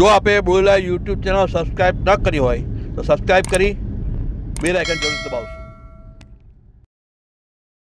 જો આપે બોલેલા YouTube channel subscribe ન કરી હોય, તો સબસ્ક્રાઈબ કરી, બે આઇકન જરૂર દબાવશો.